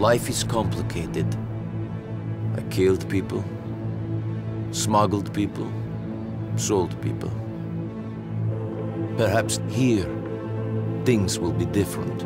Life is complicated. I killed people, smuggled people, sold people. Perhaps here, things will be different.